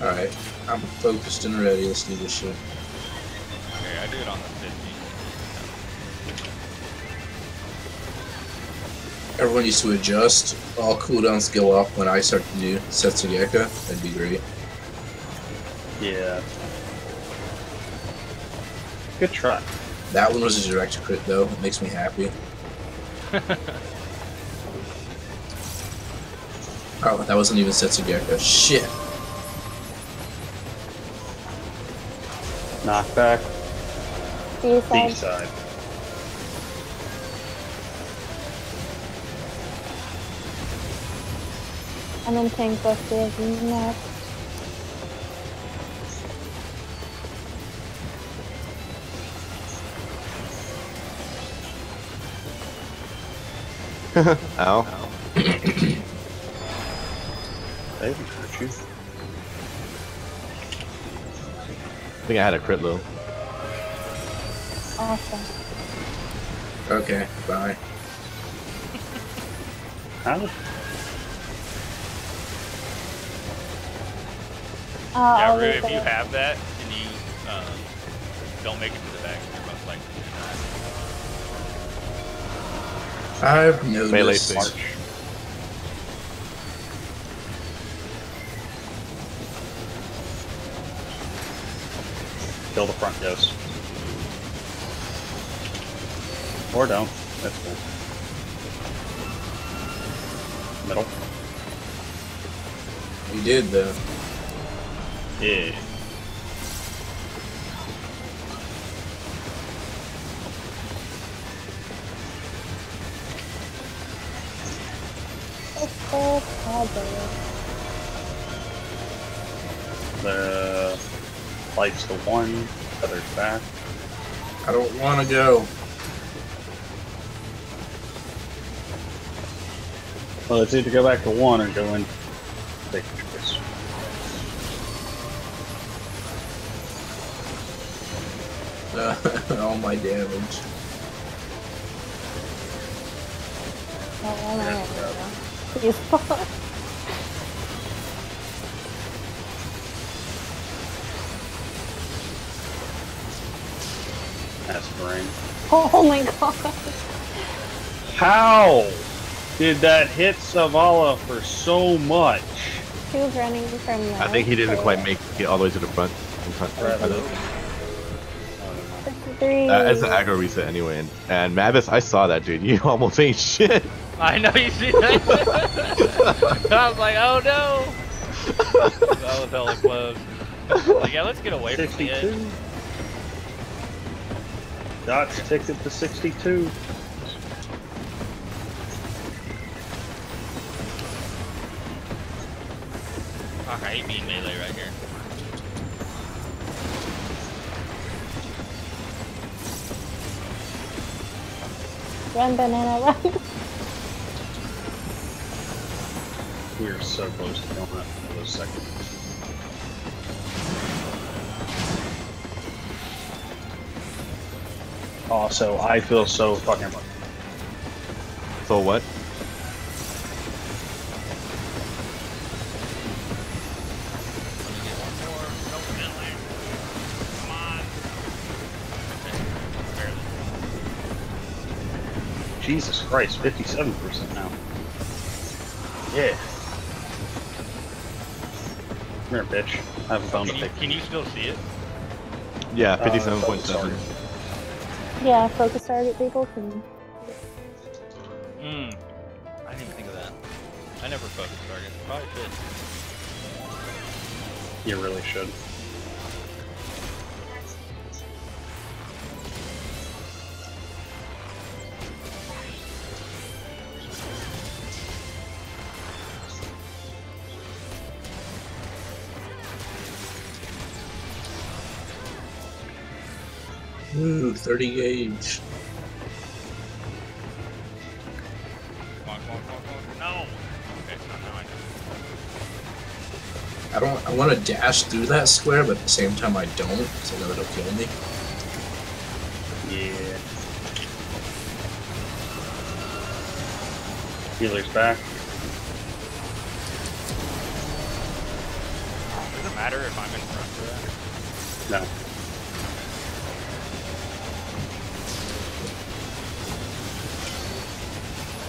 Alright, I'm focused and ready. Let's do this shit. Okay, I do it on the 50. Everyone needs to adjust. All cooldowns go up when I start to do Setsugekka. That'd be great. Yeah. Good try. That one was a direct crit though. It makes me happy. Oh, that wasn't even Setsugekka. Shit. Knockback. B B side. side. And then tank buster next. Ow. They haven't hurt you. Think I had a crit low. Awesome. Okay, bye. How? Uh, Yeah, Rue, if you have that and you um, don't make it to the back, you're most likely to die. I've noticed. Melee Kill the front ghost. Or don't. That's cool. Middle. You did though. Yeah. It's so positive. The lights the one, other's back. I don't want to go. Well, it's either go back to one or go in. Take a choice. Uh, all my damage. Oh, I'm That's the oh my god. How did that hit Savala for so much? He was running from the. I think he didn't quite make it all the way to the front. in front- Right. Three. Uh, it's an aggro reset anyway, and, and Mavis, I saw that dude. You almost ain't shit. I know you see that. I was like, oh no. That was hella close. Like, yeah, let's get away from the edge. 62. Dot's ticket to 62. Fuck, I hate being melee right here. Run, banana, run. We are so close to killing that in those seconds. Also, I feel so fucking lucky. So what? Let me get one more. No melee. Come on. Okay, barely. Jesus Christ, 57% now. Yeah. Come here, bitch. I have a bone to Can you, pick. can you still see it? Yeah, Uh, fifty-seven point seven. Yeah, focus target people can. Hmm. I didn't even think of that. I never focus target. Probably should. You really should. Ooh, 30 gauge. Come on, come on, come on, come on. No! Okay, so I don't. I want to dash through that square, but at the same time I don't, because I know it'll kill me. Yeah. Healer's back. There's a matter if I'm in front of that? No.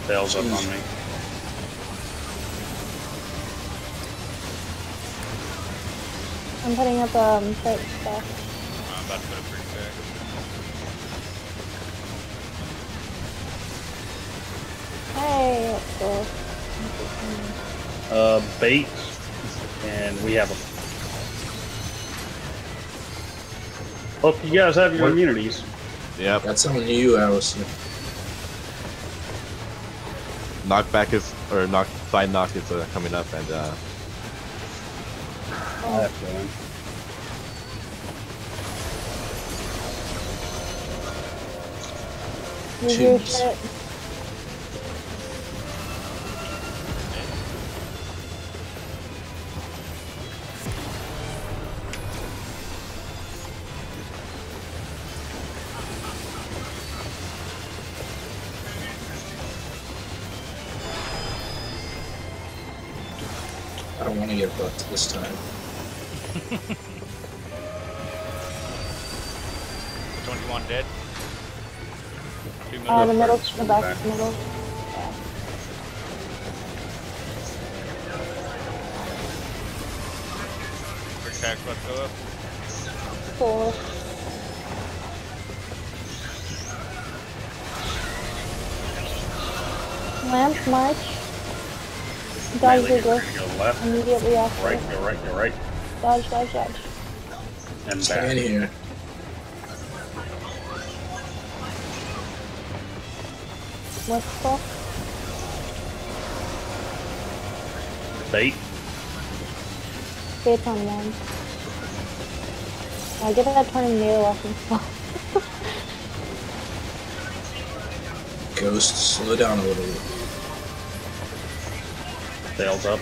Tails up on me. I'm putting up um freight stuff. I'm about to put a free check. Hey, let's go. Uh, bait, and we have them. Hope you guys have your What? immunities. Yep. That's on you, Allison. Knockback is or knock side knock is uh, coming up, and uh, I have to win. Use your Jeez. I don't want to get bucked this time. Which one do you want dead? Two Uh, the middle, first, the one back, back. middle. Free check, let's go up. Four. Lamp march. Dodge Melee, your you're ghost gonna go left, immediately after. right, go right, go right, Dodge, dodge, dodge. and Stay in here. What's the call? Bait. Fate's on one. I get that tornado off and stuff. Ghost, slow down a little bit. Tails up.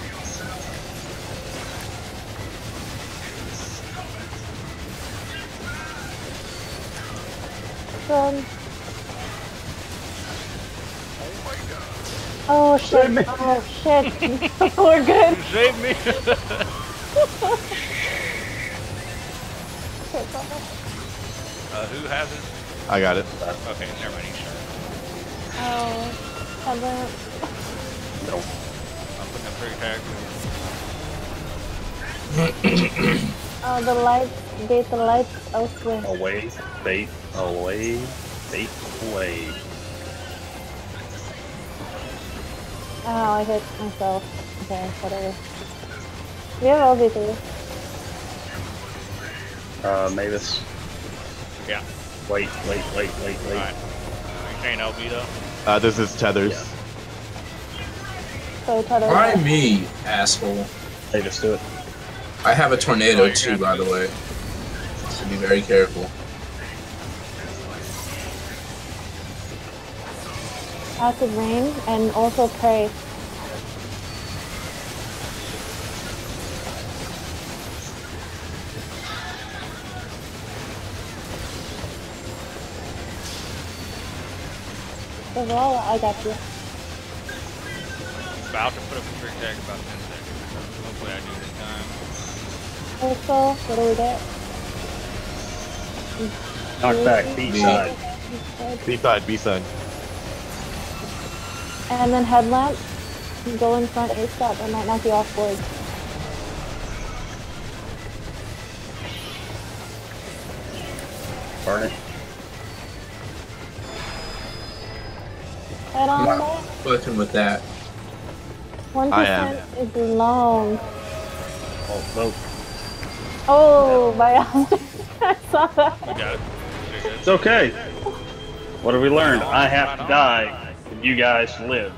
Run. Oh shit. me. Oh shit. We're good. Save me! uh, who has it? I got it. Okay, never mind, sure. Oh. Headlamp. No. I'm putting a free check. Oh, the lights. Gate the lights elsewhere. Away. Bait. Away. Bait. Away. Oh, I hit myself. Okay, whatever. We have LB3. Uh, Mavis. Yeah. Wait, wait, wait, wait, wait. Alright. Are you saying LB though? Uh, this is tethers. Yeah. So try to. Why me, asshole? Mavis, do it. I have a tornado Oh, too, by the way. So be very careful. Acid rain and also pray. Overall, I got you. About to put up a free check about 10 seconds. Hopefully I do this time. Also, what do we get? Knock back. B-side. B side, B side. And then headlamp. Go in front A step. I might knock you off board. Burn it. Head on Wow. back. Fucking with that. One I am. percent is long. Oh, no. Oh, my I saw that. We got it. It's okay. What have we learned? I have to die, and you guys live.